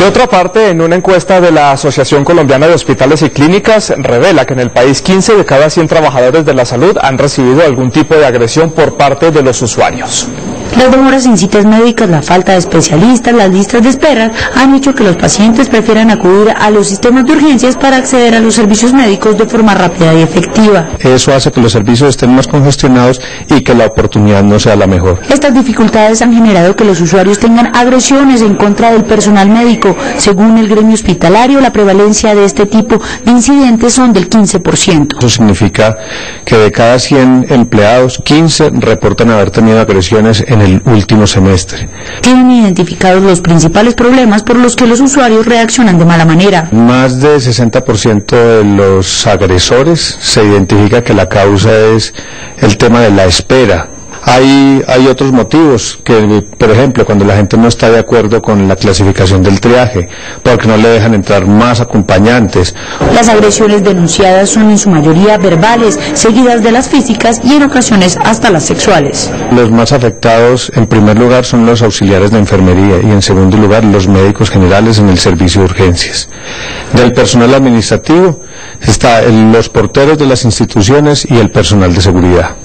De otra parte, en una encuesta de la Asociación Colombiana de Hospitales y Clínicas, revela que en el país 15 de cada 100 trabajadores de la salud han recibido algún tipo de agresión por parte de los usuarios. Las demoras en citas médicas, la falta de especialistas, las listas de espera han hecho que los pacientes prefieran acudir a los sistemas de urgencias para acceder a los servicios médicos de forma rápida y efectiva. Eso hace que los servicios estén más congestionados y que la oportunidad no sea la mejor. Estas dificultades han generado que los usuarios tengan agresiones en contra del personal médico. Según el gremio hospitalario, la prevalencia de este tipo de incidentes son del 15%. Eso significa que de cada 100 empleados, 15 reportan haber tenido agresiones en el último semestre. Tienen identificados los principales problemas por los que los usuarios reaccionan de mala manera. Más del 60% de los agresores se identifica que la causa es el tema de la espera hay, hay otros motivos, que por ejemplo cuando la gente no está de acuerdo con la clasificación del triaje, porque no le dejan entrar más acompañantes. Las agresiones denunciadas son en su mayoría verbales, seguidas de las físicas y en ocasiones hasta las sexuales. Los más afectados en primer lugar son los auxiliares de enfermería y en segundo lugar los médicos generales en el servicio de urgencias. Del personal administrativo está los porteros de las instituciones y el personal de seguridad.